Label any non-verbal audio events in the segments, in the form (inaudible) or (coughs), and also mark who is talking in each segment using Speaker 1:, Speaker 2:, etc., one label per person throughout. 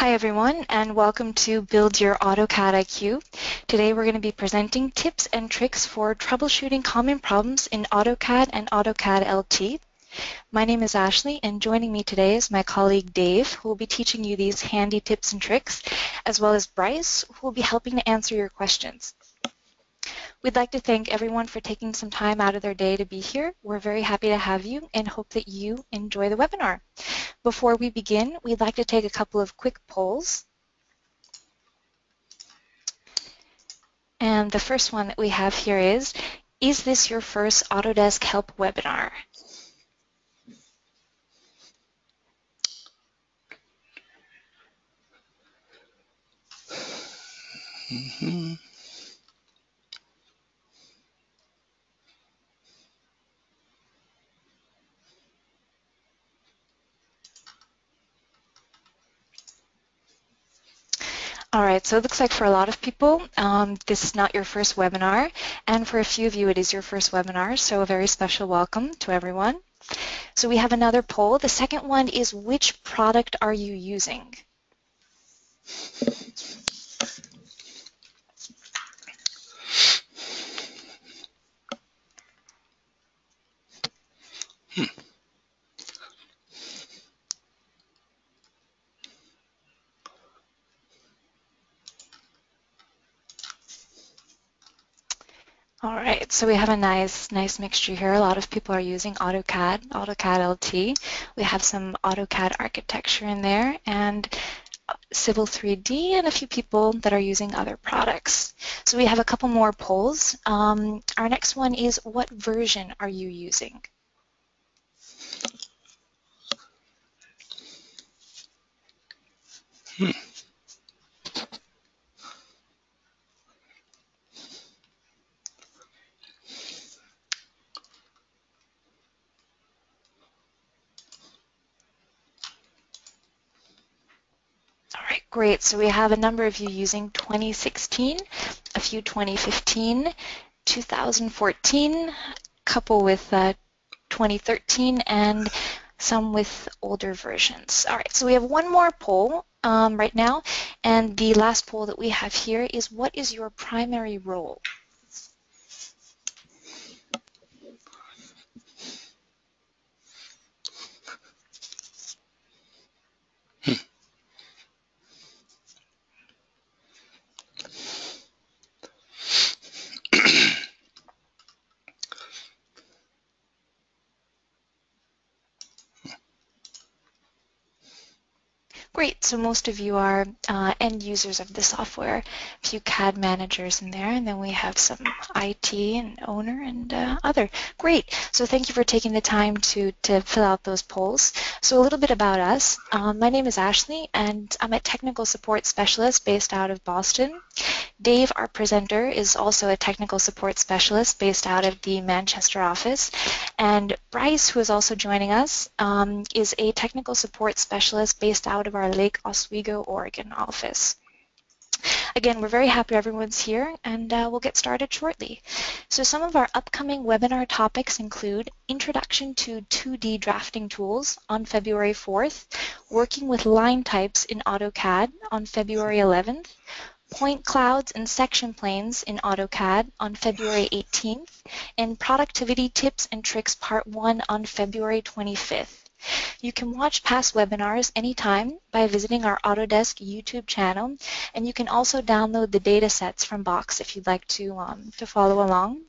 Speaker 1: Hi everyone and welcome to Build Your AutoCAD IQ. Today we're going to be presenting tips and tricks for troubleshooting common problems in AutoCAD and AutoCAD LT. My name is Ashley and joining me today is my colleague Dave who will be teaching you these handy tips and tricks as well as Bryce who will be helping to answer your questions. We'd like to thank everyone for taking some time out of their day to be here. We're very happy to have you and hope that you enjoy the webinar. Before we begin, we'd like to take a couple of quick polls. And the first one that we have here is, is this your first Autodesk Help webinar?
Speaker 2: Mm
Speaker 1: All right, so it looks like for a lot of people, um, this is not your first webinar, and for a few of you, it is your first webinar, so a very special welcome to everyone. So we have another poll. The second one is, which product are you using? All right, so we have a nice, nice mixture here. A lot of people are using AutoCAD, AutoCAD LT. We have some AutoCAD architecture in there and Civil 3D and a few people that are using other products. So we have a couple more polls. Um, our next one is what version are you using?
Speaker 2: Hmm.
Speaker 1: Great, so we have a number of you using 2016, a few 2015, 2014, a couple with uh, 2013, and some with older versions. All right, so we have one more poll um, right now, and the last poll that we have here is what is your primary role? Great, so most of you are uh, end users of the software, a few CAD managers in there, and then we have some IT and owner and uh, other. Great, so thank you for taking the time to, to fill out those polls. So a little bit about us. Um, my name is Ashley, and I'm a technical support specialist based out of Boston. Dave, our presenter, is also a technical support specialist based out of the Manchester office. And Bryce, who is also joining us, um, is a technical support specialist based out of our Lake Oswego, Oregon office. Again, we're very happy everyone's here, and uh, we'll get started shortly. So some of our upcoming webinar topics include Introduction to 2D Drafting Tools on February 4th, Working with Line Types in AutoCAD on February 11th, point clouds and section planes in AutoCAD on February 18th, and Productivity Tips and Tricks Part 1 on February 25th. You can watch past webinars anytime by visiting our Autodesk YouTube channel, and you can also download the data sets from Box if you'd like to, um, to follow along.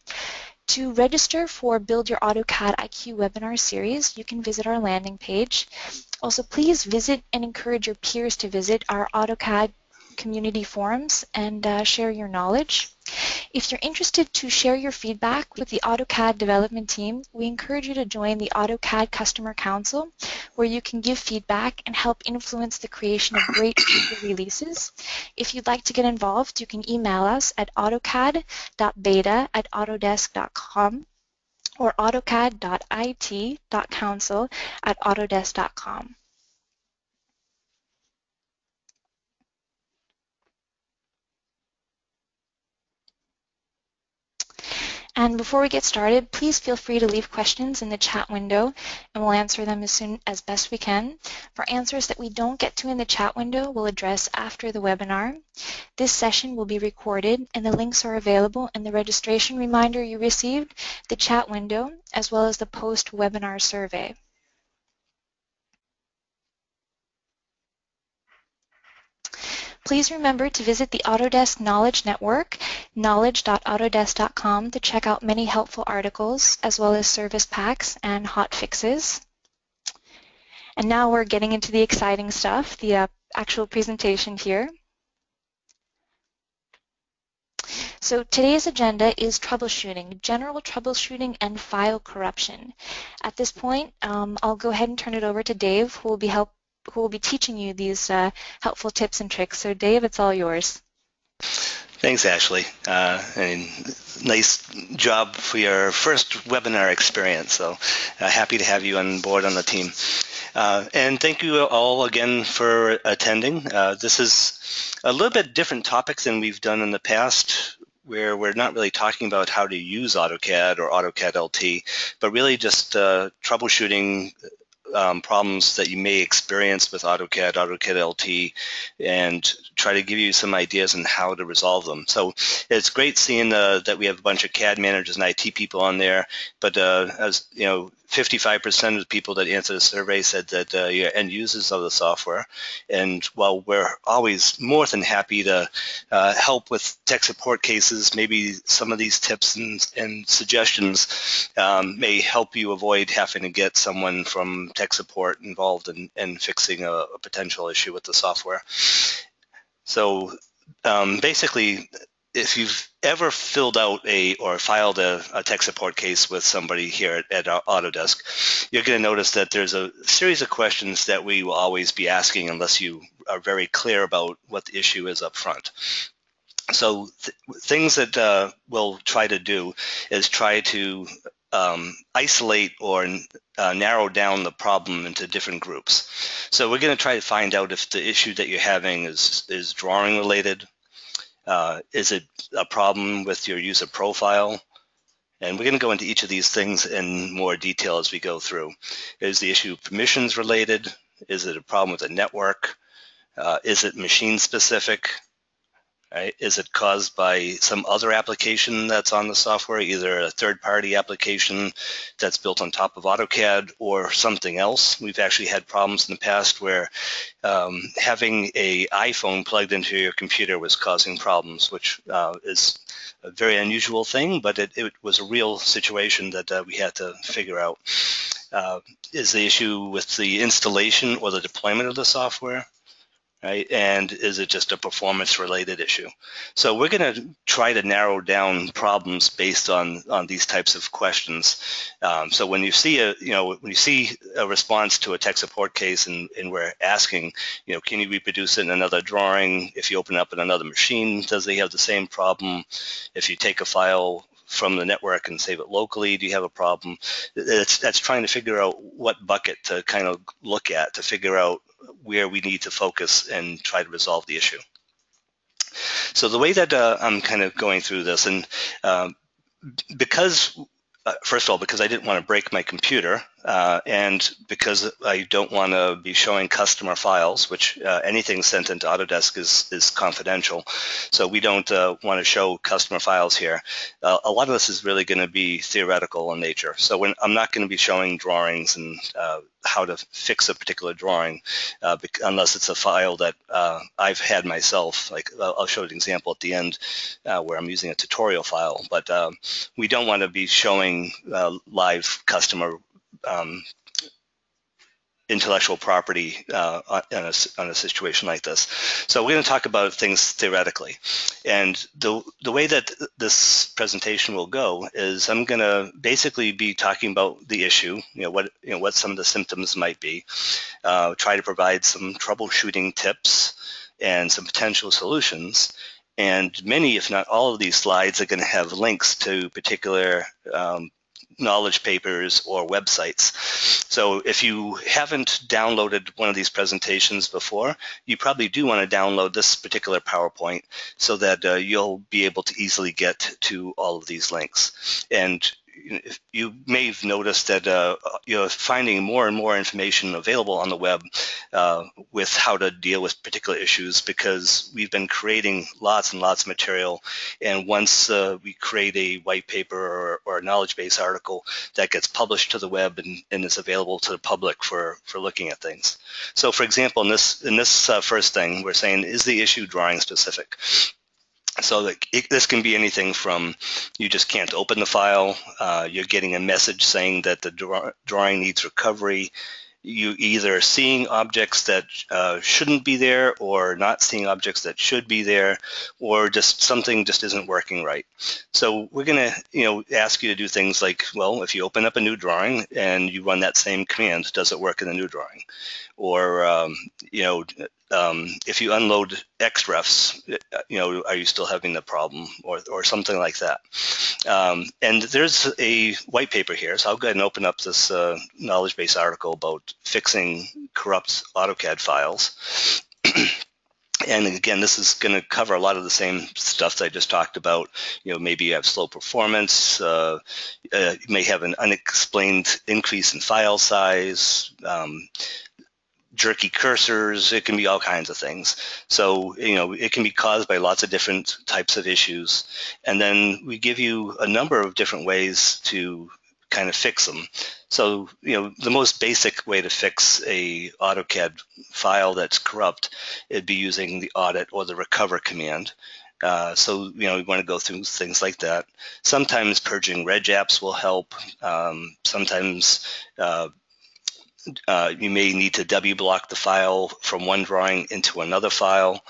Speaker 1: To register for Build Your AutoCAD IQ webinar series, you can visit our landing page. Also, please visit and encourage your peers to visit our AutoCAD community forums and uh, share your knowledge. If you're interested to share your feedback with the AutoCAD development team, we encourage you to join the AutoCAD Customer Council, where you can give feedback and help influence the creation of great (coughs) future releases. If you'd like to get involved, you can email us at autocad.beta at autodesk.com or autocad.it.council at autodesk.com. And before we get started, please feel free to leave questions in the chat window and we'll answer them as soon as best we can. For answers that we don't get to in the chat window, we'll address after the webinar. This session will be recorded and the links are available in the registration reminder you received, the chat window, as well as the post-webinar survey. Please remember to visit the Autodesk Knowledge Network, knowledge.autodesk.com to check out many helpful articles as well as service packs and hot fixes. And now we're getting into the exciting stuff, the uh, actual presentation here. So today's agenda is troubleshooting, general troubleshooting and file corruption. At this point, um, I'll go ahead and turn it over to Dave, who will be help who will be teaching you these uh, helpful tips and tricks. So Dave, it's all yours.
Speaker 2: Thanks, Ashley. Uh, and nice job for your first webinar experience. So uh, happy to have you on board on the team. Uh, and thank you all again for attending. Uh, this is a little bit different topics than we've done in the past where we're not really talking about how to use AutoCAD or AutoCAD LT, but really just uh, troubleshooting um, problems that you may experience with AutoCAD, AutoCAD LT, and try to give you some ideas on how to resolve them. So it's great seeing uh, that we have a bunch of CAD managers and IT people on there, but uh, as you know, 55% of the people that answered the survey said that uh, you're end users of the software. And while we're always more than happy to uh, help with tech support cases, maybe some of these tips and, and suggestions um, may help you avoid having to get someone from tech support involved in, in fixing a, a potential issue with the software. So um, basically, if you've ever filled out a or filed a, a tech support case with somebody here at, at Autodesk, you're going to notice that there's a series of questions that we will always be asking unless you are very clear about what the issue is up front. So th things that uh, we'll try to do is try to um, isolate or uh, narrow down the problem into different groups. So we're going to try to find out if the issue that you're having is, is drawing related, uh, is it a problem with your user profile? And we're going to go into each of these things in more detail as we go through. Is the issue permissions related? Is it a problem with the network? Uh, is it machine specific? Right? Is it caused by some other application that's on the software, either a third-party application that's built on top of AutoCAD or something else? We've actually had problems in the past where um, having a iPhone plugged into your computer was causing problems, which uh, is a very unusual thing, but it, it was a real situation that uh, we had to figure out. Uh, is the issue with the installation or the deployment of the software? Right? And is it just a performance related issue? So we're going to try to narrow down problems based on, on these types of questions. Um, so when you see a, you know, when you see a response to a tech support case and, and we're asking, you know, can you reproduce it in another drawing? If you open up in another machine, does they have the same problem? If you take a file from the network and save it locally? Do you have a problem? It's, that's trying to figure out what bucket to kind of look at to figure out where we need to focus and try to resolve the issue. So the way that uh, I'm kind of going through this, and um, because uh, first of all, because I didn't want to break my computer, uh, and because I don't want to be showing customer files, which uh, anything sent into Autodesk is, is confidential. So we don't uh, want to show customer files here. Uh, a lot of this is really going to be theoretical in nature. So when, I'm not going to be showing drawings and uh, how to fix a particular drawing uh, unless it's a file that I've had myself. Like I'll show an example at the end where I'm using a tutorial file. But we don't want to be showing live customer um, intellectual property uh, on, a, on, a, situation like this. So we're going to talk about things theoretically. And the, the way that this presentation will go is I'm going to basically be talking about the issue, you know, what, you know, what some of the symptoms might be, uh, try to provide some troubleshooting tips and some potential solutions. And many, if not all of these slides are going to have links to particular um, knowledge papers or websites. So if you haven't downloaded one of these presentations before, you probably do want to download this particular PowerPoint so that uh, you'll be able to easily get to all of these links. And you may have noticed that uh, you're finding more and more information available on the web uh, with how to deal with particular issues because we've been creating lots and lots of material. And once uh, we create a white paper or, or, a knowledge base article, that gets published to the web and, and is available to the public for, for looking at things. So for example, in this, in this uh, first thing, we're saying, is the issue drawing specific? So it, this can be anything from you just can't open the file, uh, you're getting a message saying that the draw, drawing needs recovery, you either seeing objects that uh, shouldn't be there or not seeing objects that should be there or just something just isn't working right. So we're going to you know ask you to do things like well if you open up a new drawing and you run that same command does it work in the new drawing or um, you know um, if you unload xrefs, you know, are you still having the problem or, or something like that? Um, and there's a white paper here, so I'll go ahead and open up this uh, knowledge base article about fixing corrupt AutoCAD files. (clears throat) and again, this is going to cover a lot of the same stuff that I just talked about. You know, maybe you have slow performance, uh, uh, you may have an unexplained increase in file size, um, jerky cursors. It can be all kinds of things. So, you know, it can be caused by lots of different types of issues. And then we give you a number of different ways to kind of fix them. So, you know, the most basic way to fix a AutoCAD file that's corrupt, it'd be using the audit or the recover command. Uh, so, you know, we want to go through things like that. Sometimes purging reg apps will help. Um, sometimes uh, uh, you may need to W block the file from one drawing into another file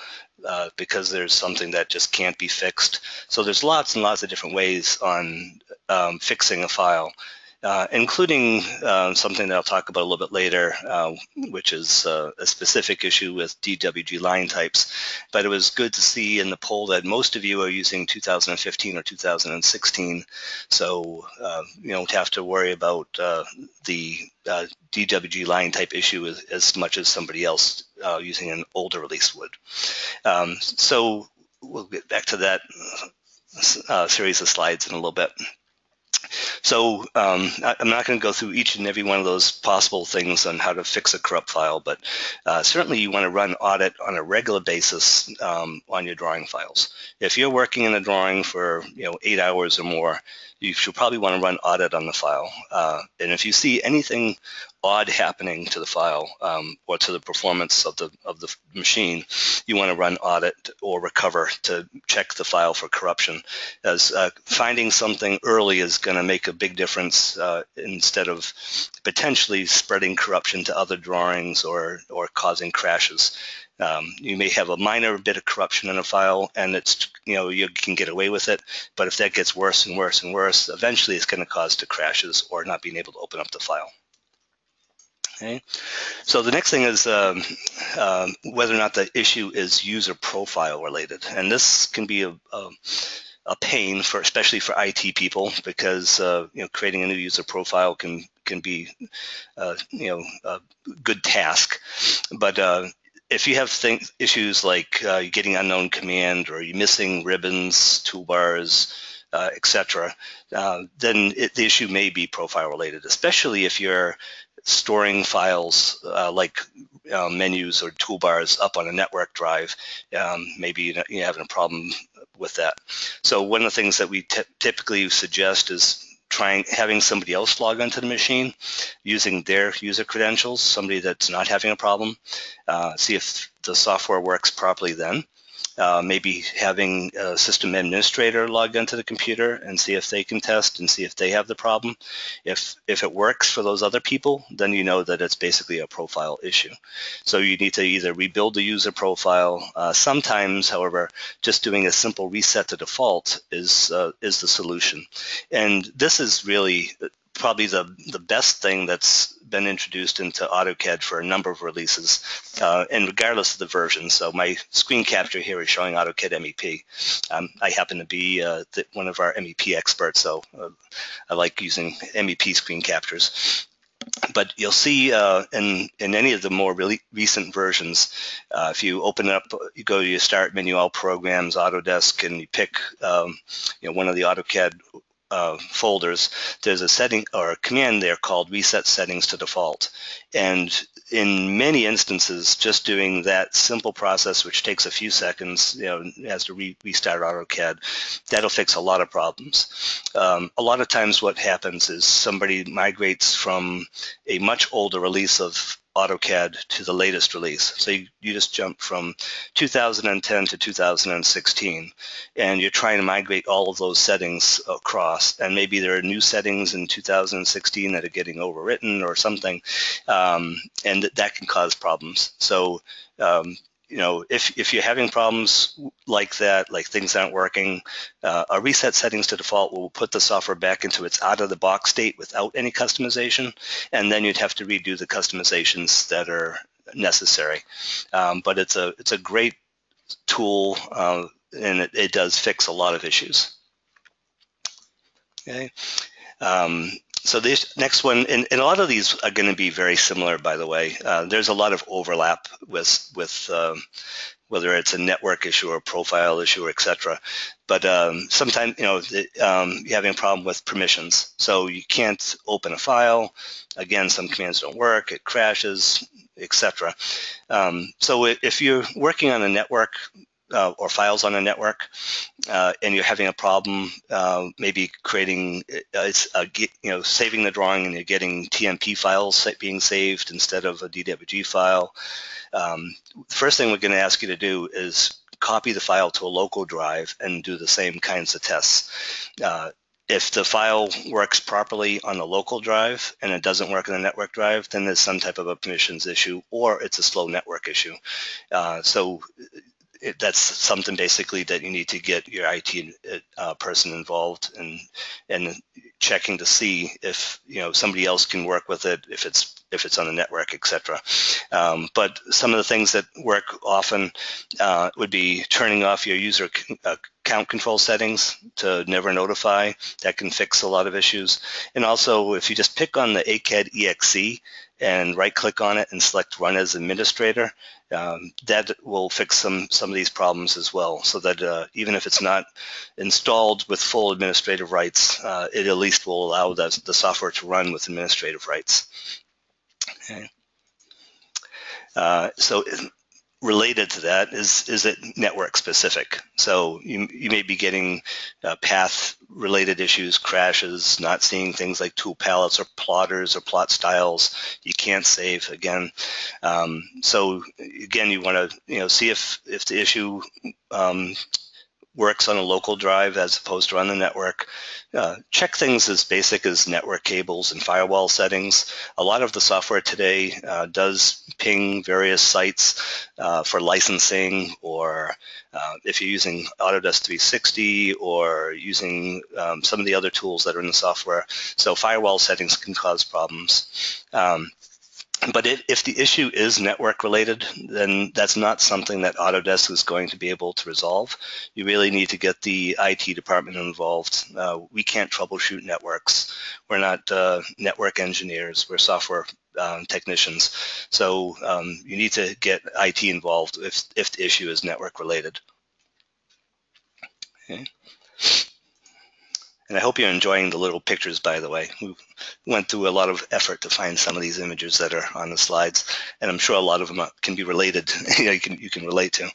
Speaker 2: uh, because there's something that just can't be fixed. So there's lots and lots of different ways on um, fixing a file uh, including uh, something that I'll talk about a little bit later, uh, which is uh, a specific issue with DWG line types. But it was good to see in the poll that most of you are using 2015 or 2016, so uh, you don't have to worry about uh, the DWG line type issue as, as much as somebody else using an older release would. Um, so we'll get back to that series of slides in a little bit. So um, I'm not going to go through each and every one of those possible things on how to fix a corrupt file, but uh, certainly you want to run audit on a regular basis um, on your drawing files. If you're working in a drawing for you know eight hours or more, you should probably want to run audit on the file. Uh, and if you see anything odd happening to the file um, or to the performance of the of the machine, you want to run audit or recover to check the file for corruption. As uh, finding something early is going to make a big difference uh, instead of potentially spreading corruption to other drawings or or causing crashes. Um, you may have a minor bit of corruption in a file and it's, you know, you can get away with it. But if that gets worse and worse and worse, eventually it's going to cause to crashes or not being able to open up the file. Okay. So the next thing is um, um, whether or not the issue is user profile related. And this can be a, a, a pain for, especially for IT people, because uh, you know creating a new user profile can can be uh, you know a good task. But uh, if you have things, issues like uh, getting unknown command or you missing ribbons, toolbars, uh, etc., uh, then it, the issue may be profile related, especially if you're storing files uh, like uh, menus or toolbars up on a network drive. Um, maybe you're having a problem with that. So one of the things that we typically suggest is trying having somebody else log onto the machine using their user credentials, somebody that's not having a problem, uh, see if the software works properly then uh, maybe having a system administrator log into the computer and see if they can test and see if they have the problem. If, if it works for those other people, then you know that it's basically a profile issue. So you need to either rebuild the user profile. Uh, sometimes, however, just doing a simple reset to default is, uh, is the solution. And this is really probably the, the best thing that's been introduced into AutoCAD for a number of releases, uh, and regardless of the version. So my screen capture here is showing AutoCAD MEP. Um, I happen to be uh, one of our MEP experts, so uh, I like using MEP screen captures but you'll see uh, in in any of the more really recent versions, uh, if you open up, you go to your Start menu, All Programs, Autodesk, and you pick um, you know one of the AutoCAD uh, folders, there's a setting or a command there called reset settings to default. And in many instances, just doing that simple process, which takes a few seconds, you know, has to re restart AutoCAD, that'll fix a lot of problems. Um, a lot of times what happens is somebody migrates from a much older release of AutoCAD to the latest release. So you, you just jump from 2010 to 2016, and you're trying to migrate all of those settings across. And maybe there are new settings in 2016 that are getting overwritten or something, um, and that can cause problems. So um, you know, if, if you're having problems like that, like things aren't working, uh, a reset settings to default will put the software back into its out-of-the-box state without any customization, and then you'd have to redo the customizations that are necessary. Um, but it's a it's a great tool, uh, and it, it does fix a lot of issues. Okay. Um, so this next one, and, and, a lot of these are going to be very similar, by the way. Uh, there's a lot of overlap with with um, whether it's a network issue or a profile issue, or etc. But um, sometimes, you know, um, you're having a problem with permissions. So you can't open a file. Again, some commands don't work. It crashes, etc. Um, so if you're working on a network uh, or files on a network, uh, and you're having a problem, uh, maybe creating, uh, it's a, you know, saving the drawing and you're getting TMP files being saved instead of a DWG file. Um, the first thing we're going to ask you to do is copy the file to a local drive and do the same kinds of tests. Uh, if the file works properly on the local drive and it doesn't work on the network drive, then there's some type of a permissions issue or it's a slow network issue. Uh, so it, that's something basically that you need to get your IT uh, person involved in and checking to see if you know somebody else can work with it if it's if it's on the network, etc. Um, but some of the things that work often uh, would be turning off your user account control settings to never notify. That can fix a lot of issues. And also, if you just pick on the ACAD EXE and right click on it and select run as administrator, um, that will fix some, some of these problems as well so that uh, even if it's not installed with full administrative rights, uh, it at least will allow the, the software to run with administrative rights. Okay. Uh, so related to that is is it network specific. So you you may be getting uh, path related issues, crashes, not seeing things like tool palettes or plotters or plot styles. You can't save again. Um, so again, you want to you know see if if the issue um, works on a local drive as opposed to on the network. Uh, check things as basic as network cables and firewall settings. A lot of the software today uh, does ping various sites uh, for licensing or uh, if you're using Autodesk 360 or using um, some of the other tools that are in the software. So firewall settings can cause problems. Um, but if, the issue is network related, then that's not something that Autodesk is going to be able to resolve. You really need to get the IT department involved. Uh, we can't troubleshoot networks. We're not uh, network engineers. We're software um, technicians. So um, you need to get IT involved if, if the issue is network related. Okay. And I hope you're enjoying the little pictures, by the way. We went through a lot of effort to find some of these images that are on the slides, and I'm sure a lot of them can be related, (laughs) you, can, you can relate to.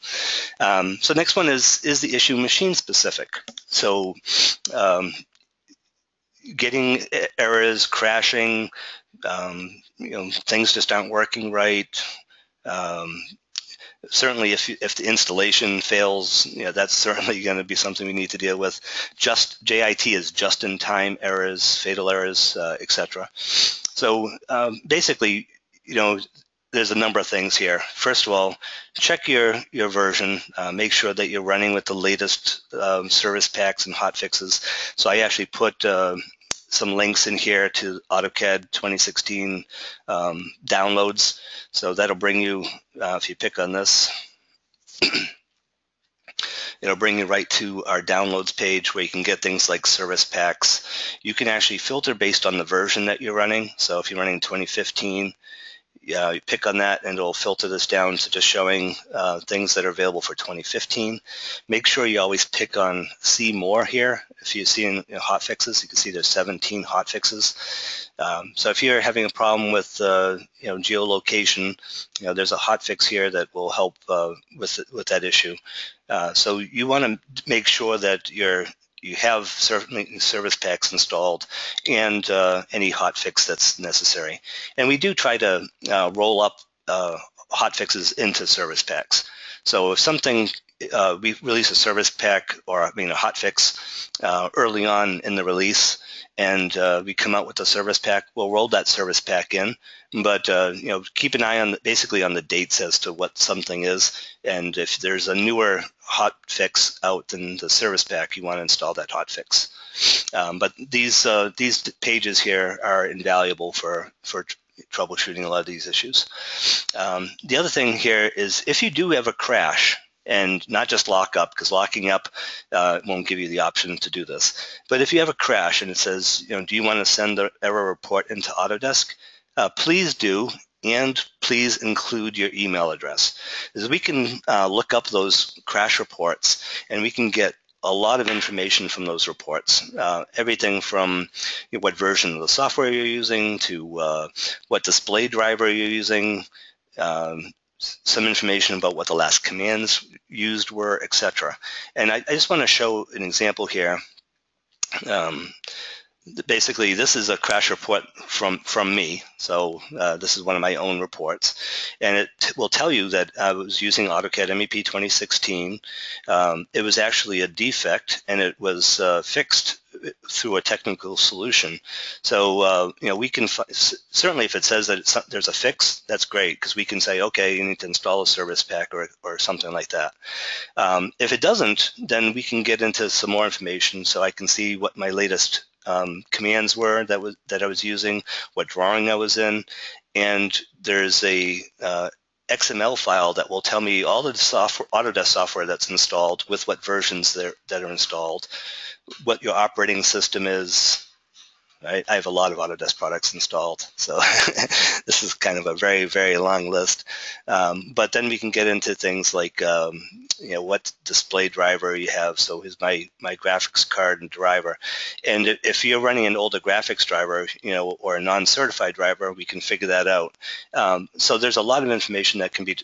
Speaker 2: Um, so next one is, is the issue machine specific? So um, getting errors, crashing, um, you know, things just aren't working right, um, certainly if, if the installation fails, you know, that's certainly (laughs) going to be something we need to deal with. Just JIT is just-in-time errors, fatal errors, uh, etc. So um, basically, you know, there's a number of things here. First of all, check your, your version. Uh, make sure that you're running with the latest um, service packs and hot fixes. So I actually put uh, some links in here to AutoCAD 2016 um, downloads. So that'll bring you, uh, if you pick on this, (clears throat) it'll bring you right to our downloads page where you can get things like service packs. You can actually filter based on the version that you're running. So if you're running 2015, uh, you pick on that and it'll filter this down to just showing uh, things that are available for 2015. Make sure you always pick on see more here. If you see in you know, hot fixes, you can see there's 17 hot fixes. Um, so if you're having a problem with uh, you know geolocation, you know there's a hot fix here that will help uh, with with that issue. Uh, so you want to make sure that you're you have service packs installed and uh, any hot fix that's necessary. And we do try to uh, roll up uh, hot fixes into service packs. So if something uh, we release a service pack or I mean a hot fix uh, early on in the release, and uh, we come out with a service pack. We'll roll that service pack in, but uh, you know, keep an eye on the, basically on the dates as to what something is, and if there's a newer hot fix out in the service pack, you want to install that hot fix. Um, but these uh, these pages here are invaluable for for troubleshooting a lot of these issues. Um, the other thing here is if you do have a crash, and not just lock up because locking up uh, won't give you the option to do this. But if you have a crash and it says, you know, do you want to send the error report into Autodesk? Uh, please do, and please include your email address. Because we can uh, look up those crash reports and we can get a lot of information from those reports. Uh, everything from you know, what version of the software you're using to uh, what display driver you're using, um, some information about what the last commands used were, etc. And I, I, just want to show an example here. Um, basically, this is a crash report from, from me. So uh, this is one of my own reports. And it will tell you that I was using AutoCAD MEP 2016. Um, it was actually a defect, and it was uh, fixed through a technical solution. So uh, you know we can certainly if it says that there's a fix, that's great because we can say okay, you need to install a service pack or or something like that. Um, if it doesn't, then we can get into some more information so I can see what my latest um, commands were that was that I was using, what drawing I was in, and there's a uh, XML file that will tell me all the software, Autodesk software that's installed with what versions there that are installed, what your operating system is. Right? I have a lot of Autodesk products installed, so (laughs) this is kind of a very, very long list. Um, but then we can get into things like, um, you know, what display driver you have. So here's my, my graphics card and driver. And if you're running an older graphics driver, you know, or a non-certified driver, we can figure that out. Um, so there's a lot of information that can be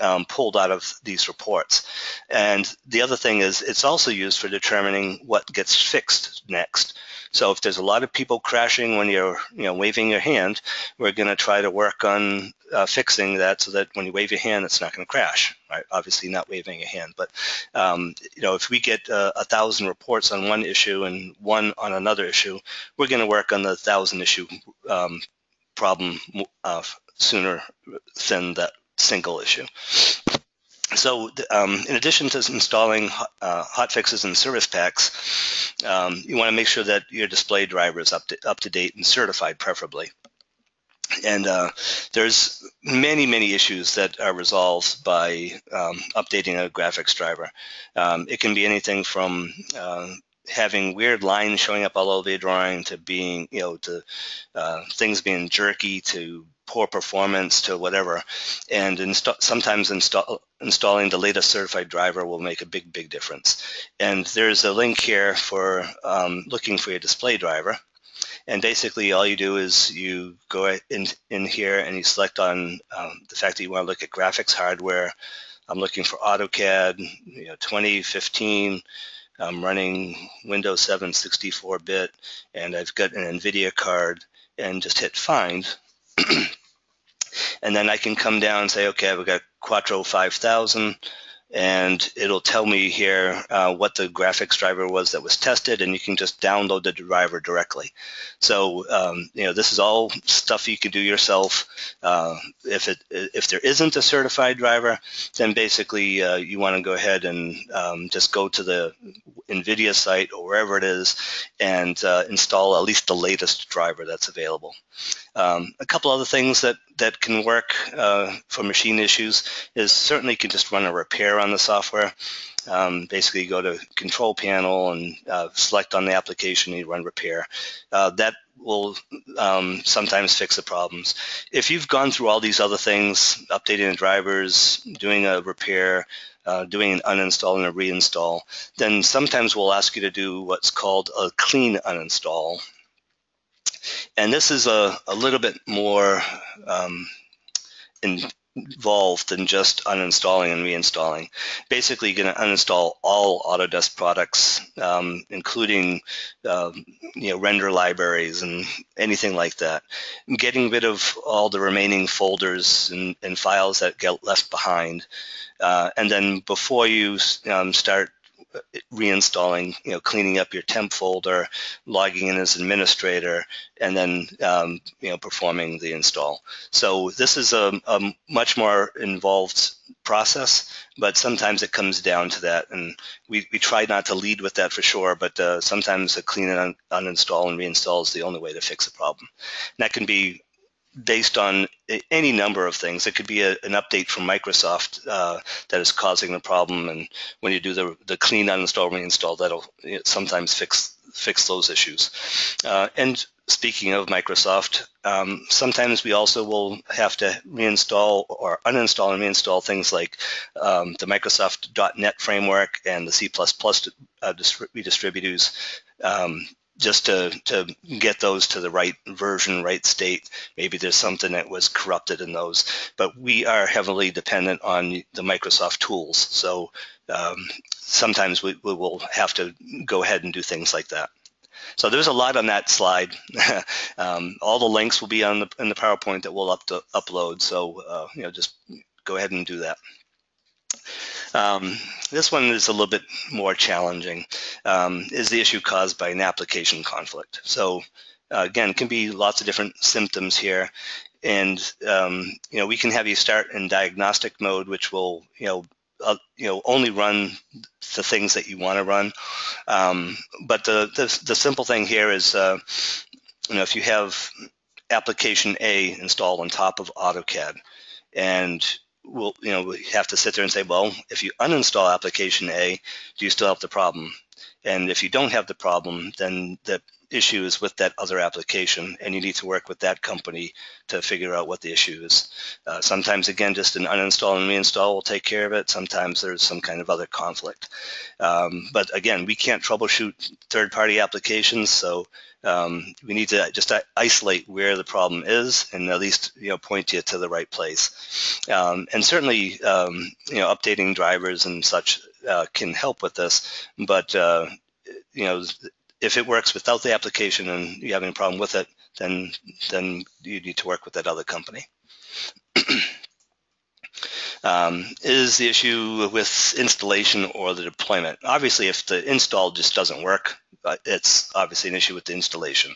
Speaker 2: um, pulled out of these reports. And the other thing is it's also used for determining what gets fixed next. So if there's a lot of people crashing when you're you know waving your hand, we're going to try to work on uh, fixing that so that when you wave your hand, it's not going to crash. Right? Obviously, not waving your hand, but um, you know if we get uh, a thousand reports on one issue and one on another issue, we're going to work on the thousand issue um, problem uh, sooner than that single issue. So um, in addition to installing uh, hotfixes and service packs, um, you want to make sure that your display driver is up to, up to date and certified preferably. And uh, there's many, many issues that are resolved by um, updating a graphics driver. Um, it can be anything from uh, having weird lines showing up all over your drawing to being, you know, to uh, things being jerky to poor performance to whatever. And sometimes install- installing the latest certified driver will make a big, big difference. And there's a link here for um, looking for your display driver. And basically all you do is you go in, in here and you select on um, the fact that you want to look at graphics hardware. I'm looking for AutoCAD you know, 2015. I'm running Windows 7 64-bit and I've got an NVIDIA card and just hit find (clears throat) and then I can come down and say, okay, we've got Quadro 5000. And it'll tell me here uh, what the graphics driver was that was tested, and you can just download the driver directly. So um, you know this is all stuff you can do yourself. Uh, if it if there isn't a certified driver, then basically uh, you want to go ahead and um, just go to the NVIDIA site or wherever it is and uh, install at least the latest driver that's available. Um, a couple other things that, that can work uh, for machine issues is certainly you can just run a repair on the software. Um, basically, go to Control Panel and uh, select on the application you run repair. Uh, that will um, sometimes fix the problems. If you've gone through all these other things, updating the drivers, doing a repair, uh, doing an uninstall and a reinstall, then sometimes we'll ask you to do what's called a clean uninstall. And this is a, a little bit more um, involved than just uninstalling and reinstalling. Basically, you're going to uninstall all Autodesk products, um, including um, you know render libraries and anything like that. Getting rid of all the remaining folders and, and files that get left behind. Uh, and then before you um, start reinstalling, you know, cleaning up your temp folder, logging in as administrator, and then um, you know performing the install. So this is a, a, much more involved process, but sometimes it comes down to that, and we, we try not to lead with that for sure. But uh, sometimes a clean and un uninstall and reinstall is the only way to fix a problem. And that can be based on any number of things. It could be a, an update from Microsoft uh, that is causing the problem, and when you do the, the clean uninstall reinstall, that'll sometimes fix fix those issues. Uh, and speaking of Microsoft, um, sometimes we also will have to reinstall or uninstall and reinstall things like um, the Microsoft .NET framework and the C++ uh, redistributors. Um, just to, to get those to the right version, right state. Maybe there's something that was corrupted in those, but we are heavily dependent on the Microsoft tools. So um, sometimes we, we will have to go ahead and do things like that. So there's a lot on that slide. (laughs) um, all the links will be on the in the PowerPoint that we'll up to, upload. So uh, you know, just go ahead and do that. Um, this one is a little bit more challenging, um, is the issue caused by an application conflict. So uh, again, it can be lots of different symptoms here. And, um, you know, we can have you start in diagnostic mode, which will, you know, uh, you know, only run the things that you want to run. Um, but the, the, the simple thing here is, uh, you know, if you have application A installed on top of AutoCAD, and we'll you know we have to sit there and say, well, if you uninstall application A, do you still have the problem? And if you don't have the problem, then the issue is with that other application, and you need to work with that company to figure out what the issue is. Uh, sometimes, again, just an uninstall and reinstall will take care of it. Sometimes there's some kind of other conflict. Um, but again, we can't troubleshoot third-party applications, so um, we need to just isolate where the problem is and at least you know point you to the right place. Um, and certainly, um, you know, updating drivers and such uh, can help with this. But uh, you know, if it works without the application and you have any problem with it, then then you need to work with that other company. (clears throat) um, is the issue with installation or the deployment. Obviously, if the install just doesn't work, it's obviously an issue with the installation.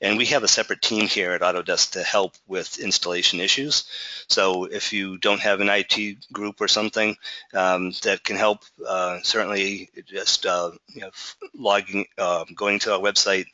Speaker 2: And we have a separate team here at Autodesk to help with installation issues. So if you don't have an IT group or something um, that can help, uh, certainly just uh, you know, logging, uh, going to our website,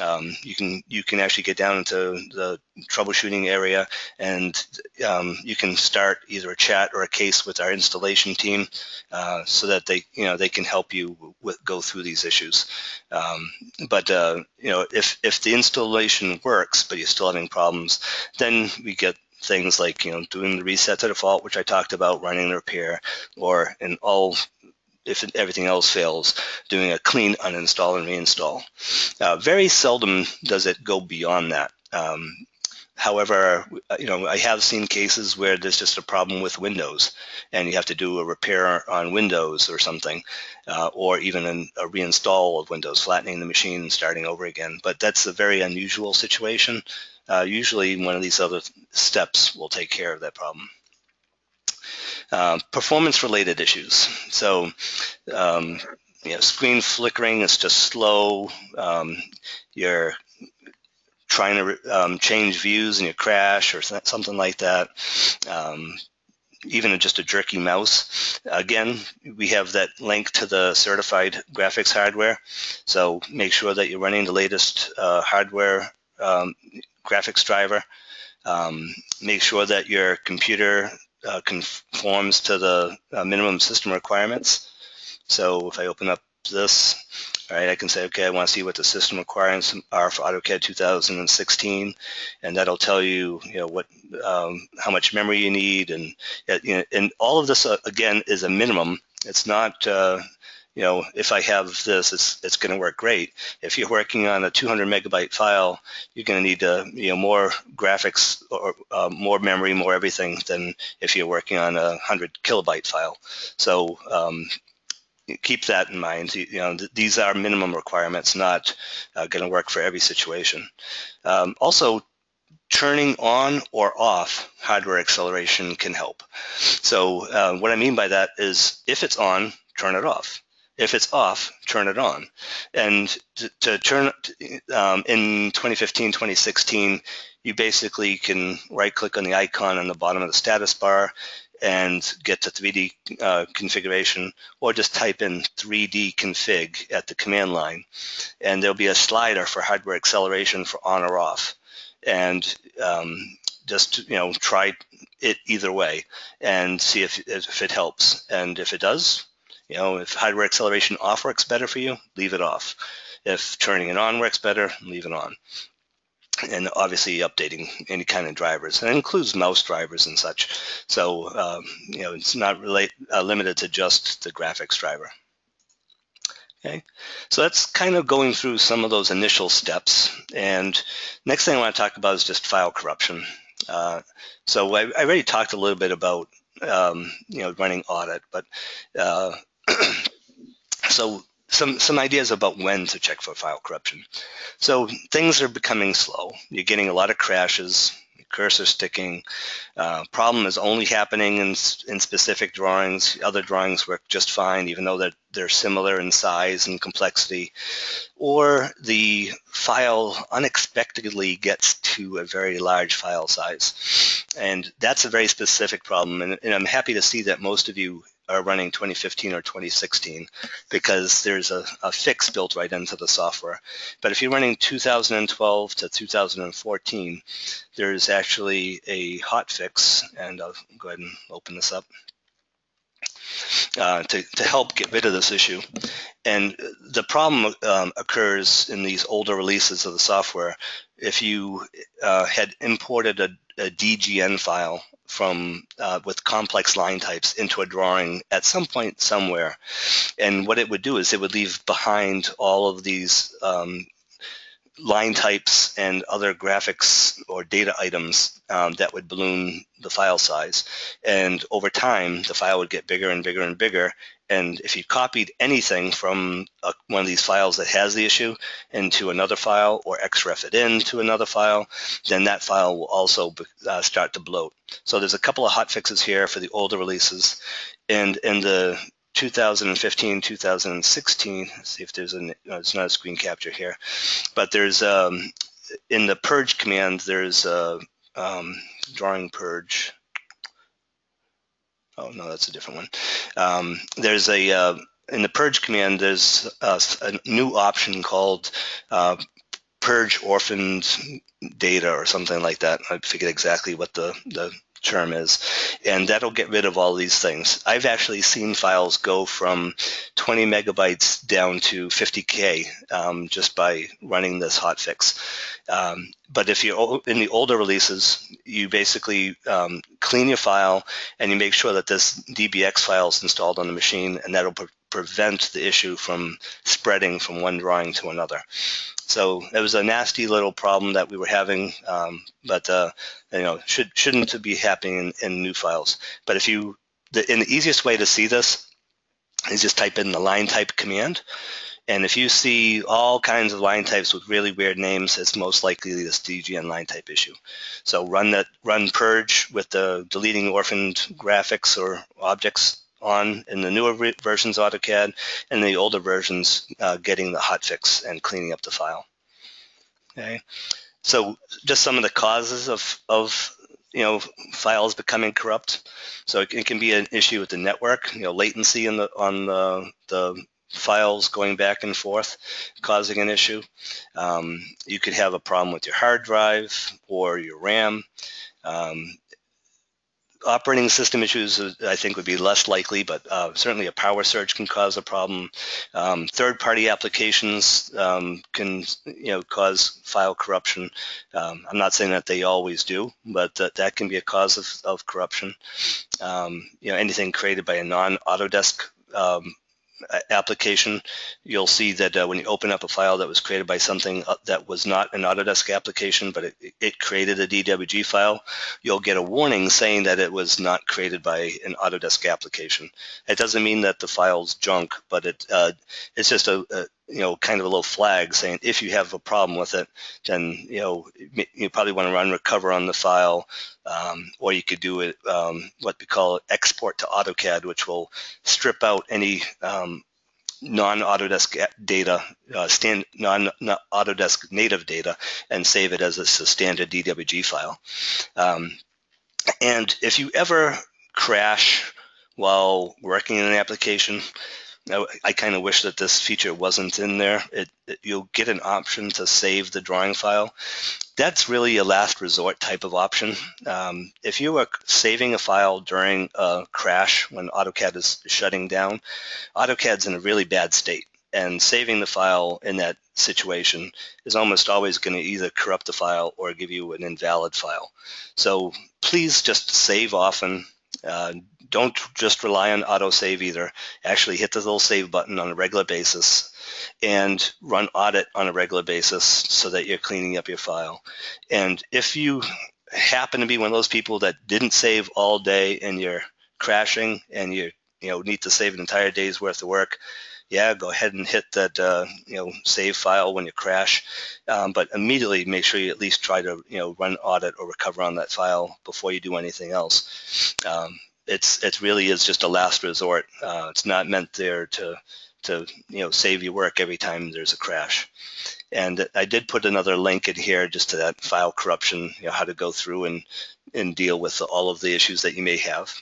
Speaker 2: um, you can you can actually get down into the troubleshooting area and um, you can start either a chat or a case with our installation team uh, so that they you know they can help you with, go through these issues. Um, but uh, you know, if if the installation works, but you're still having problems, then we get things like you know doing the reset to default, which I talked about, running the repair, or in all if everything else fails, doing a clean uninstall and reinstall. Uh, very seldom does it go beyond that. Um, However, you know, I have seen cases where there's just a problem with Windows, and you have to do a repair on Windows or something, uh, or even an, a reinstall of Windows, flattening the machine and starting over again. But that's a very unusual situation. Uh, usually, one of these other steps will take care of that problem. uh, performance-related issues. So, um, you know, screen flickering is just slow. Um, you're trying to um, change views and you crash or something like that. Um, even just a jerky mouse. Again, we have that link to the certified graphics hardware. So make sure that you're running the latest uh, hardware um, graphics driver. Um, make sure that your computer uh, conforms to the uh, minimum system requirements. So if I open up this, right, I can say, okay, I want to see what the system requirements are for AutoCAD 2016, and that'll tell you, you know, what, um, how much memory you need, and you know, and all of this uh, again is a minimum. It's not, uh, you know, if I have this, it's it's going to work great. If you're working on a 200 megabyte file, you're going to need, uh, you know, more graphics or uh, more memory, more everything than if you're working on a 100 kilobyte file. So um, keep that in mind. You know, th these are minimum requirements, not uh, going to work for every situation. Um, also, turning on or off hardware acceleration can help. So uh, what I mean by that is if it's on, turn it off. If it's off, turn it on. And to, to turn um, in 2015, 2016, you basically can right click on the icon on the bottom of the status bar and get to 3D uh, configuration, or just type in 3D config at the command line, and there'll be a slider for hardware acceleration for on or off, and um, just you know try it either way and see if if it helps, and if it does, you know if hardware acceleration off works better for you, leave it off. If turning it on works better, leave it on and obviously updating any kind of drivers. And it includes mouse drivers and such. So, um, you know, it's not relate, uh, limited to just the graphics driver. Okay, so that's kind of going through some of those initial steps. And next thing I want to talk about is just file corruption. Uh, so I, I, already talked a little bit about, um, you know, running audit, but uh, (clears throat) so some some ideas about when to check for file corruption. So things are becoming slow. You're getting a lot of crashes, cursor sticking. Uh, problem is only happening in, in specific drawings. Other drawings work just fine, even though they're, they're similar in size and complexity. Or the file unexpectedly gets to a very large file size. And that's a very specific problem. And, and I'm happy to see that most of you are running 2015 or 2016 because there's a, a, fix built right into the software. But if you're running 2012 to 2014, there's actually a hot fix, and I'll go ahead and open this up. Uh, to, to help get rid of this issue. And the problem um, occurs in these older releases of the software. If you uh, had imported a, a DGN file from uh, with complex line types into a drawing at some point somewhere. And what it would do is it would leave behind all of these um, line types and other graphics or data items um, that would balloon the file size. And over time, the file would get bigger and bigger and bigger. And if you copied anything from a, one of these files that has the issue into another file or XREF it into another file, then that file will also uh, start to bloat. So there's a couple of hot fixes here for the older releases. And in the 2015, 2016. Let's see if there's a, no, it's not a screen capture here, but there's um, in the purge command, there's a um, drawing purge. Oh no, that's a different one. Um, there's a uh, in the purge command, there's a, a new option called uh, purge orphaned data or something like that. I forget exactly what the, the term is, and that'll get rid of all these things. I've actually seen files go from 20 megabytes down to 50k um, just by running this hotfix. Um, but if you're in the older releases, you basically um, clean your file and you make sure that this DBX file is installed on the machine, and that'll pre prevent the issue from spreading from one drawing to another. So it was a nasty little problem that we were having, um, but uh, you know should shouldn't be happening in, in new files. But if you, the, the easiest way to see this is just type in the line type command, And if you see all kinds of line types with really weird names, it's most likely this DGN line type issue. So run that run purge with the deleting orphaned graphics or objects on in the newer versions of AutoCAD and the older versions uh, getting the hotfix and cleaning up the file. Okay, so just some of the causes of, of you know files becoming corrupt. So it, it can be an issue with the network, you know, latency in the on the the files going back and forth, causing an issue. Um, you could have a problem with your hard drive or your RAM. Um, operating system issues, uh, I think, would be less likely, but uh, certainly a power surge can cause a problem. Um, third-party applications um, can, you know, cause file corruption. Um, I'm not saying that they always do, but that, that can be a cause of, of corruption. Um, you know, anything created by a non-Autodesk um, application, you'll see that uh, when you open up a file that was created by something uh, that was not an Autodesk application, but it, it, created a DWG file, you'll get a warning saying that it was not created by an Autodesk application. It doesn't mean that the file's junk, but it uh, it's just a, a you know, kind of a little flag saying if you have a problem with it, then you know you probably want to run recover on the file, um, or you could do it um, what we call export to AutoCAD, which will strip out any um, non-Autodesk data, uh, stand, non-Autodesk native data, and save it as a, a standard DWG file. Um, and if you ever crash while working in an application, I, I kind of wish that this feature wasn't in there. It, it, you'll get an option to save the drawing file. That's really a last resort type of option. Um, if you are saving a file during a crash when AutoCAD is shutting down, AutoCAD's in a really bad state. And saving the file in that situation is almost always going to either corrupt the file or give you an invalid file. So please just save often. Uh, don't just rely on autosave either. Actually hit the little save button on a regular basis and run audit on a regular basis so that you're cleaning up your file. And if you happen to be one of those people that didn't save all day and you're crashing and you you know need to save an entire day's worth of work, yeah, go ahead and hit that uh, you know save file when you crash, um, but immediately make sure you at least try to you know run audit or recover on that file before you do anything else. Um, it's it really is just a last resort. Uh, it's not meant there to to you know save you work every time there's a crash. And I did put another link in here just to that file corruption, you know, how to go through and and deal with all of the issues that you may have.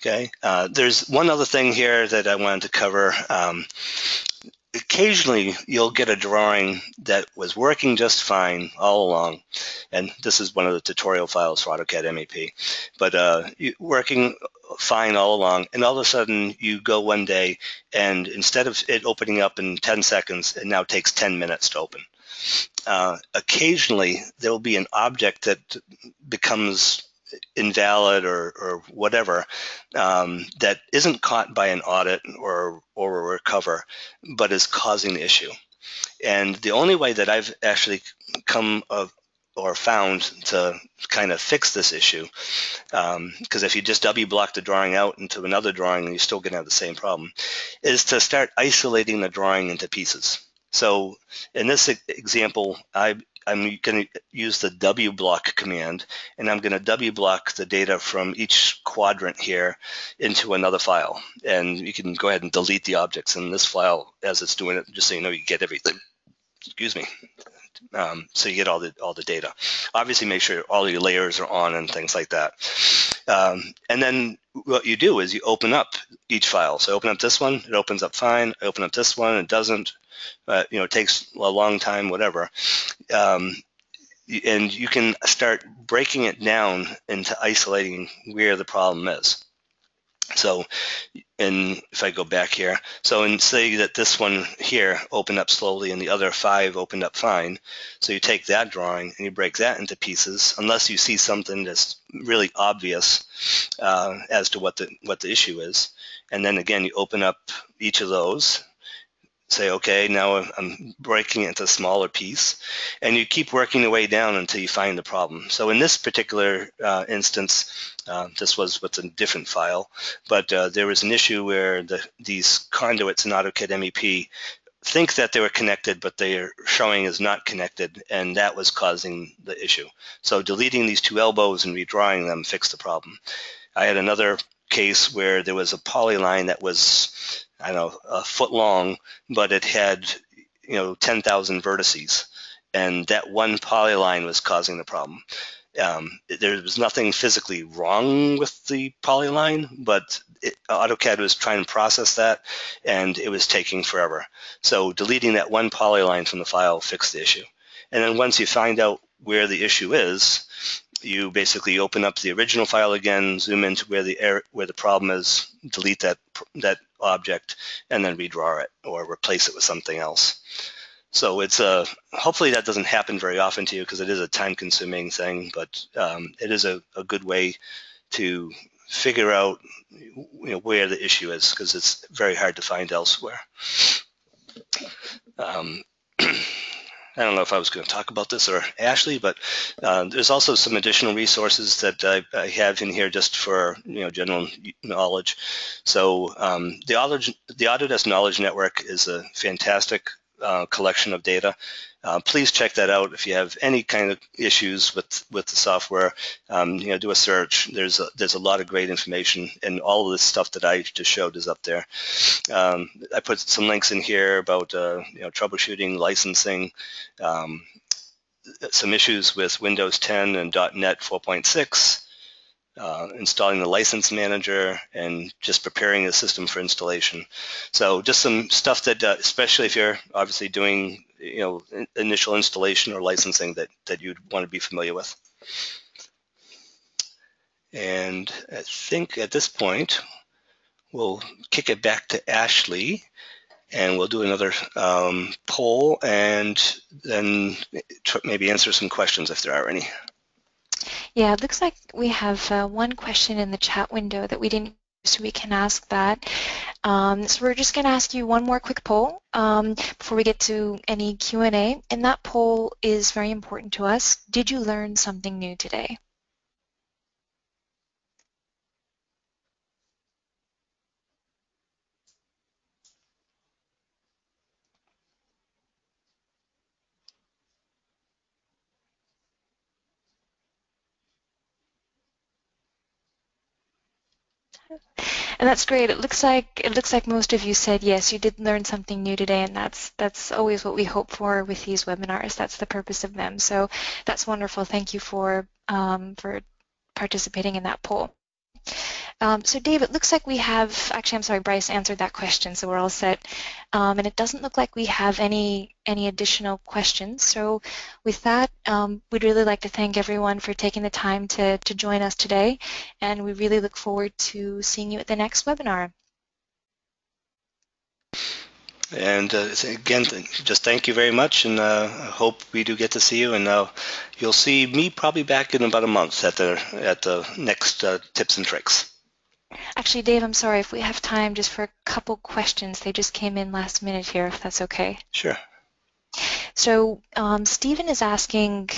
Speaker 2: Okay, uh, there's one other thing here that I wanted to cover. Um, occasionally you'll get a drawing that was working just fine all along. And this is one of the tutorial files for AutoCAD MEP but uh, working fine all along and all of a sudden you go one day and instead of it opening up in 10 seconds it now takes 10 minutes to open. Uh, occasionally there will be an object that becomes invalid or, or whatever um, that isn't caught by an audit or, or a recover, but is causing the issue. And the only way that I've actually come of, or found to kind of fix this issue, because um, if you just W block the drawing out into another drawing, you're still going to have the same problem, is to start isolating the drawing into pieces. So in this example, I I'm going to use the W block command, and I'm going to W block the data from each quadrant here into another file. And you can go ahead and delete the objects in this file as it's doing it, just so you know you get everything. Excuse me. Um, so you get all the all the data. Obviously, make sure all your layers are on and things like that. Um, and then what you do is you open up each file. So open up this one, it opens up fine. I open up this one, it doesn't. Uh, you know, it takes a long time, whatever. Um, and you can start breaking it down into isolating where the problem is. So, and if I go back here, so and say that this one here opened up slowly and the other five opened up fine. So you take that drawing and you break that into pieces, unless you see something that's really obvious uh, as to what the what the issue is. And then again, you open up each of those say, okay, now I'm breaking it into a smaller piece, and you keep working your way down until you find the problem. So in this particular uh, instance, uh, this was with a different file, but uh, there was an issue where the, these conduits in AutoCAD MEP think that they were connected, but they are showing as not connected, and that was causing the issue. So deleting these two elbows and redrawing them fixed the problem. I had another case where there was a polyline that was, I don't know, a foot long, but it had, you know, 10,000 vertices, and that one polyline was causing the problem. Um, there was nothing physically wrong with the polyline, but it, AutoCAD was trying to process that, and it was taking forever. So deleting that one polyline from the file fixed the issue. And then once you find out where the issue is, you basically open up the original file again, zoom into where the error, where the problem is, delete that that object, and then redraw it or replace it with something else. So it's a hopefully that doesn't happen very often to you because it is a time-consuming thing, but um, it is a, a, good way to figure out you know, where the issue is because it's very hard to find elsewhere. Um, (clears throat) I don't know if I was going to talk about this or Ashley, but uh, there's also some additional resources that I, I, have in here just for you know general knowledge. So um, the, the Autodesk Knowledge Network is a fantastic uh, collection of data. Uh, please check that out if you have any kind of issues with with the software. Um, you know, do a search. There's a, there's a lot of great information, and all of this stuff that I just showed is up there. Um, I put some links in here about uh, you know troubleshooting, licensing, um, some issues with Windows 10 and .NET 4.6 uh, installing the license manager, and just preparing the system for installation. So just some stuff that, uh, especially if you're obviously doing, you know, in, initial installation or licensing that, that you'd want to be familiar with. And I think at this point, we'll kick it back to Ashley and we'll do another um, poll and then maybe answer some questions if there are any.
Speaker 1: Yeah, it looks like we have uh, one question in the chat window that we didn't so we can ask that. Um, so we're just going to ask you one more quick poll um, before we get to any Q&A. And that poll is very important to us. Did you learn something new today? And that's great. It looks like it looks like most of you said yes, you did learn something new today, and that's that's always what we hope for with these webinars. That's the purpose of them. So that's wonderful. Thank you for um, for participating in that poll. Um, so Dave, it looks like we have, actually I'm sorry, Bryce answered that question, so we're all set. Um, and it doesn't look like we have any, any additional questions. So with that, um, we'd really like to thank everyone for taking the time to, to join us today, and we really look forward to seeing you at the next webinar.
Speaker 2: And uh, again, just thank you very much, and uh, I hope we do get to see you. And uh, you'll see me probably back in about a month at the at the next uh, tips and tricks.
Speaker 1: Actually, Dave, I'm sorry if we have time just for a couple questions. They just came in last minute here, if that's okay.
Speaker 2: Sure.
Speaker 1: So um, Stephen is asking,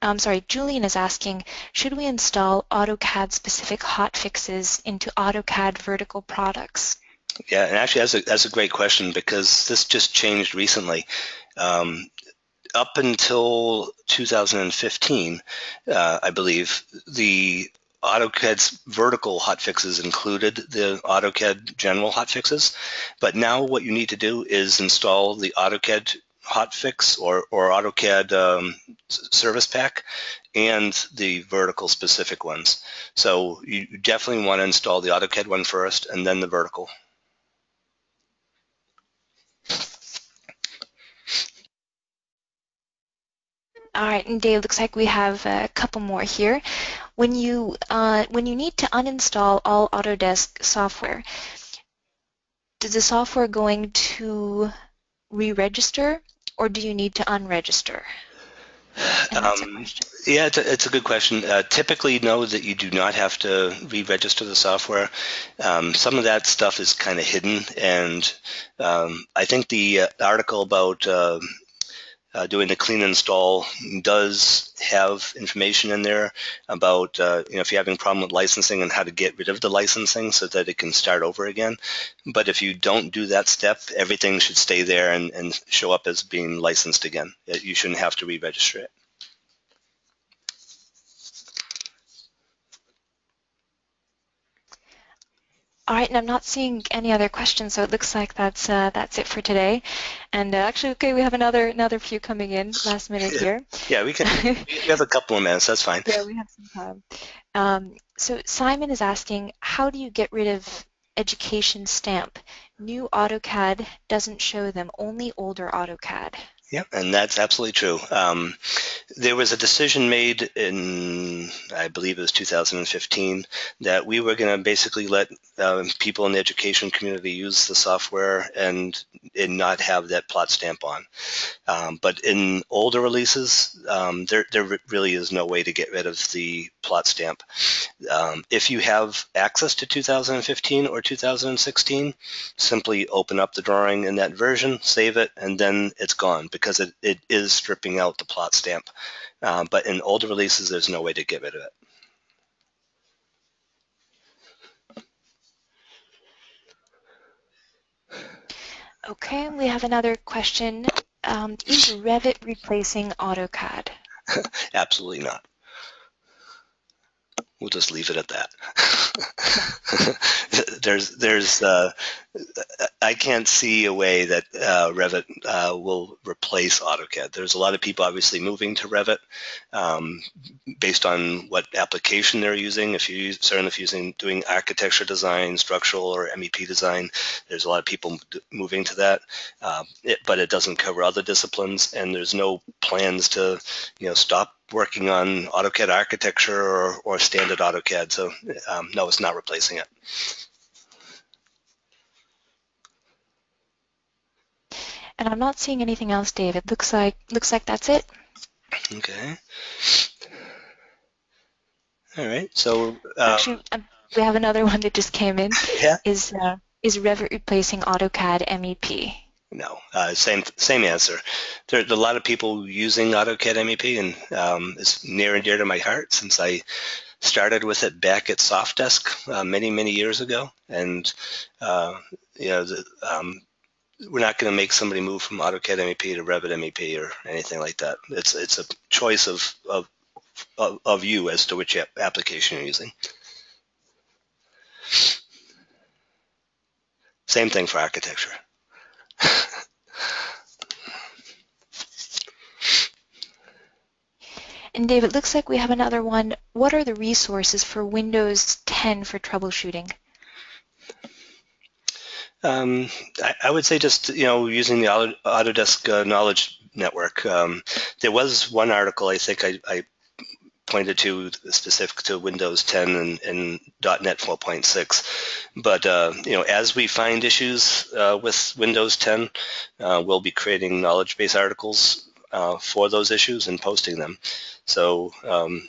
Speaker 1: I'm sorry, Julian is asking, should we install AutoCAD-specific hotfixes into AutoCAD vertical products?
Speaker 2: Yeah, and actually that's a, that's a great question because this just changed recently. Um, up until 2015, uh, I believe, the AutoCAD's vertical hotfixes included the AutoCAD general hotfixes, but now what you need to do is install the AutoCAD hotfix or, or AutoCAD um, service pack and the vertical specific ones. So you definitely want to install the AutoCAD one first and then the vertical.
Speaker 1: All right, and Dave, looks like we have a couple more here. When you uh, when you need to uninstall all Autodesk software, does the software going to re-register, or do you need to unregister?
Speaker 2: Um, yeah, it's a, it's a, good question. Uh, typically, know that you do not have to re-register the software. Um, some of that stuff is kind of hidden, and um, I think the uh, article about uh, uh, doing the clean install does have information in there about uh, you know if you're having a problem with licensing and how to get rid of the licensing so that it can start over again. But if you don't do that step, everything should stay there and, and show up as being licensed again. You shouldn't have to re-register it.
Speaker 1: All right, and I'm not seeing any other questions, so it looks like that's uh, that's it for today. And uh, actually, okay, we have another another few coming in last minute here.
Speaker 2: Yeah, we can. (laughs) we have a couple of minutes. That's fine.
Speaker 1: Yeah, we have some time. Um, so Simon is asking, how do you get rid of education stamp? New AutoCAD doesn't show them, only older AutoCAD.
Speaker 2: Yep, and that's absolutely true. Um, there was a decision made in, I believe it was 2015, that we were going to basically let uh, people in the education community use the software and, and not have that plot stamp on. Um, but in older releases, um, there, there really is no way to get rid of the plot stamp. Um, if you have access to 2015 or 2016, simply open up the drawing in that version, save it, and then it's gone because it, it is stripping out the plot stamp. Uh, but in older releases, there's no way to get rid of it.
Speaker 1: Okay, we have another question. Um, is Revit replacing AutoCAD? (laughs)
Speaker 2: Absolutely not. We'll just leave it at that. (laughs) there's, there's, uh, I can't see a way that uh, Revit uh, will replace AutoCAD. There's a lot of people obviously moving to Revit um, based on what application they're using. If you certainly if using doing architecture design, structural or MEP design, there's a lot of people moving to that. Um, it, but it doesn't cover other disciplines, and there's no plans to you know stop working on AutoCAD architecture or, or standard AutoCAD. So um, no, it's not replacing it.
Speaker 1: And I'm not seeing anything else, David. Looks like looks like that's it.
Speaker 2: Okay. All right. So um,
Speaker 1: actually, um, we have another (laughs) one that just came in.
Speaker 2: Yeah.
Speaker 1: Is uh, is Revit replacing AutoCAD MEP?
Speaker 2: No, uh, same same answer. There are a lot of people using AutoCAD MEP, and um, it's near and dear to my heart since I started with it back at Softdesk uh, many many years ago, and uh, you know the, um, we're not going to make somebody move from AutoCAD MEP to Revit MEP or anything like that. It's it's a choice of of of, of you as to which application you're using. Same thing for architecture.
Speaker 1: And Dave, it looks like we have another one. What are the resources for Windows 10 for troubleshooting?
Speaker 2: Um, I, I, would say just you know using the Autodesk uh, Knowledge Network. Um, there was one article I think I, I, pointed to specific to Windows 10 and, and .NET 4.6. But uh, you know, as we find issues uh, with Windows 10, uh, we'll be creating knowledge base articles uh, for those issues and posting them. So um,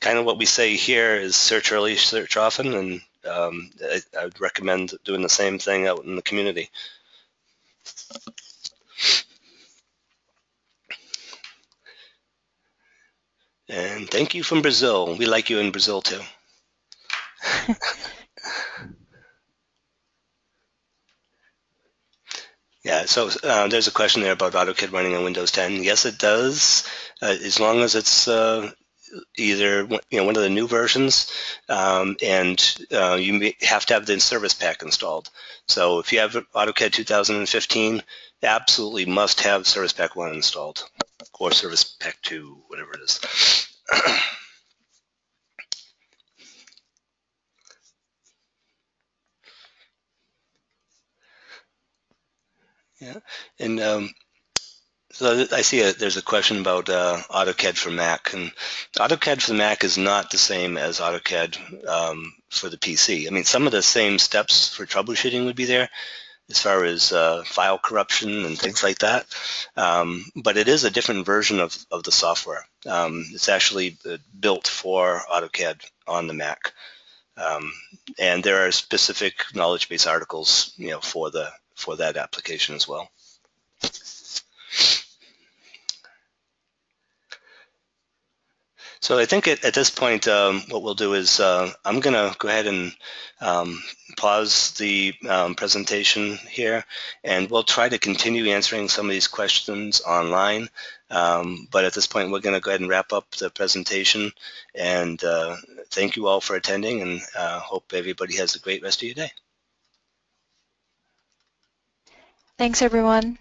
Speaker 2: kind of what we say here is search early, search often, and um, I, I would recommend doing the same thing out in the community. And thank you from Brazil. We like you in Brazil too. (laughs) yeah, so uh, there's a question there about AutoCAD running on Windows 10. Yes, it does, uh, as long as it's uh, either you know one of the new versions, um, and uh, you have to have the service pack installed. So if you have AutoCAD 2015, absolutely must have service pack 1 installed, or service pack 2, whatever it is. (clears throat) yeah, and um, so I see a, there's a question about uh, AutoCAD for Mac, and AutoCAD for the Mac is not the same as AutoCAD um, for the PC. I mean, some of the same steps for troubleshooting would be there, as far as uh, file corruption and things like that. Um, but it is a different version of, of the software. Um, it's actually uh, built for AutoCAD on the Mac. Um, and there are specific knowledge base articles, you know, for the for that application as well. So I think at, at this point, um, what we'll do is uh, I'm going to go ahead and um, pause the um, presentation here, and we'll try to continue answering some of these questions online. Um, but at this point, we're going to go ahead and wrap up the presentation. And uh, thank you all for attending, and uh, hope everybody has a great rest of your day.
Speaker 1: Thanks, everyone.